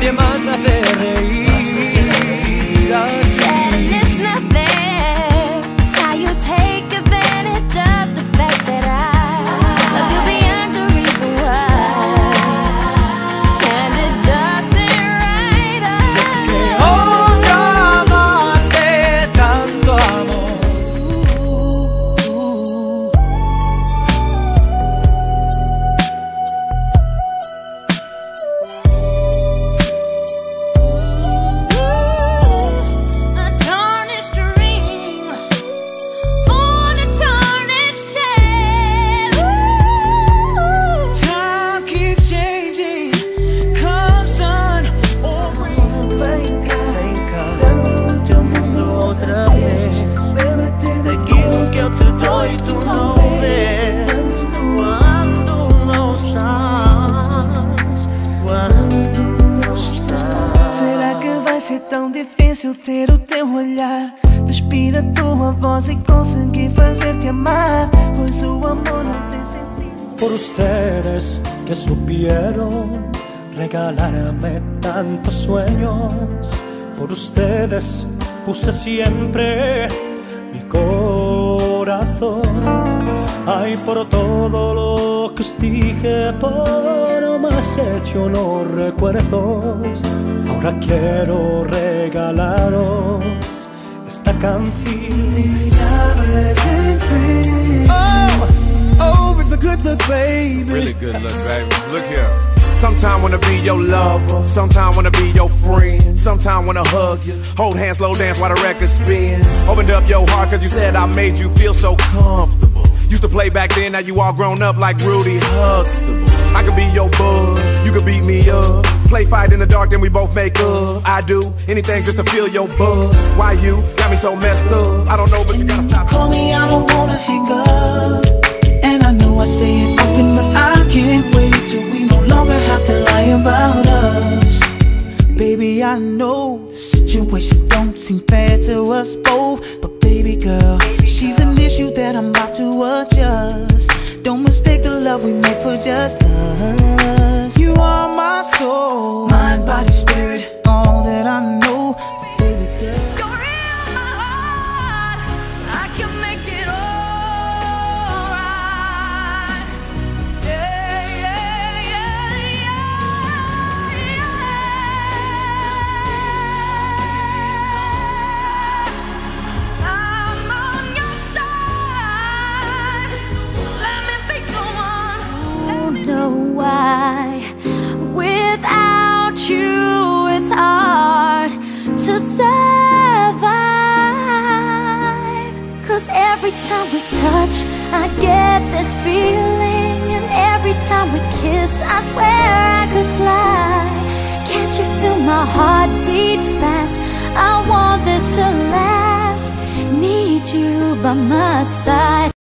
que más me hace reír. Tão difícil ter o teu olhar? Despir a tua voz e conseguir fazer-te amar. Pois o amor não tem sentido. Por ustedes que supieron regalarme tantos sueños. Por ustedes puse siempre mi corazón. Ay, por todo lo que os dije, por más hecho no recuerdos. Ahora quiero regalaros esta canción. Oh, oh, it's a good look, baby. Really good look, baby. Look here. Sometime wanna be your lover, sometime wanna be your friend, sometime wanna hug you, hold hands, slow dance while the record spin. Opened up your heart cause you said I made you feel so comfortable. Used to play back then, now you all grown up like Rudy Huxtable. I could be your bud, you could beat me up. Play fight in the dark, then we both make up. I do anything just to feel your buzz. Why you got me so messed up? I don't know, but you gotta stop. Call me, I don't wanna hang up. And I know I say it often, but I can't wait till we no longer have to lie about us. Baby, I know the situation don't seem fair to us both. But baby girl, she's an issue that I'm about adjust. Don't mistake the love we made for just us. Know why. Without you, it's hard to survive. Cause every time we touch, I get this feeling. And every time we kiss, I swear I could fly. Can't you feel my heart beat fast? I want this to last. Need you by my side.